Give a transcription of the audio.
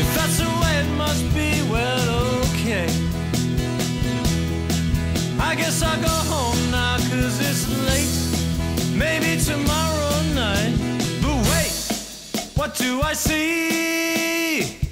If that's the way it must be, well, okay. I guess I'll go home now, cause it's late. Maybe tomorrow night. But wait, what do I see?